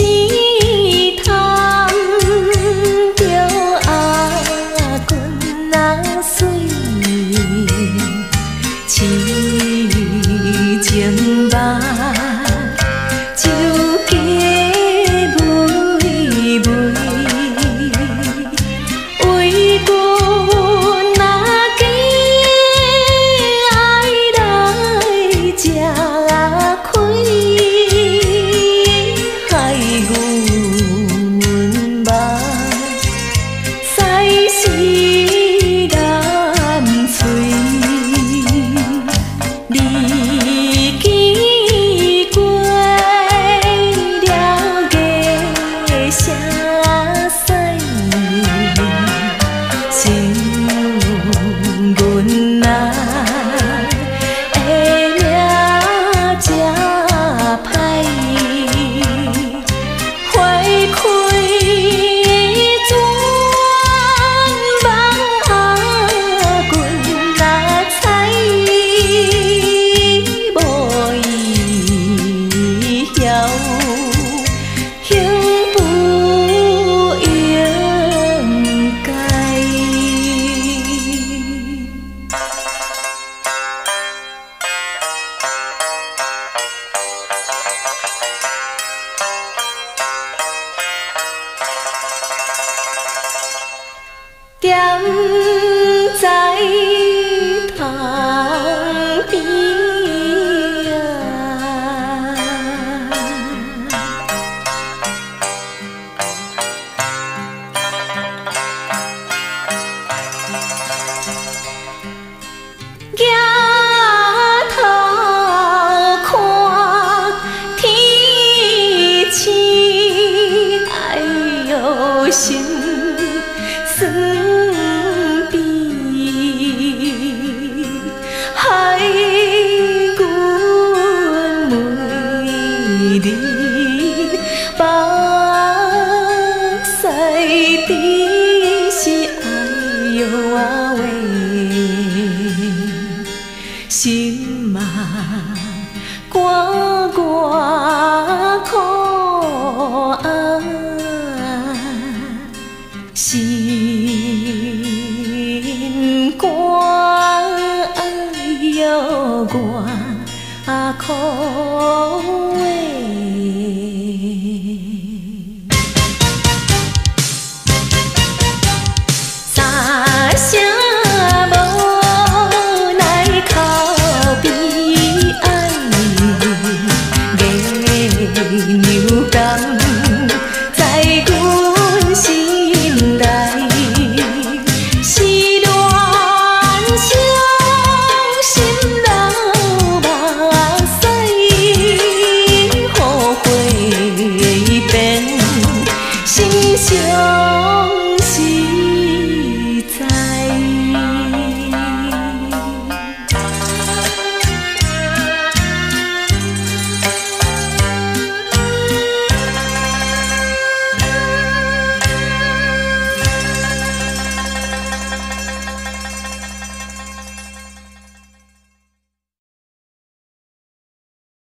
see 站在窗边啊，抬头看天星，哎哟！的心，哎哟喂，心嘛呱呱啊，心呱哎呦呱啊。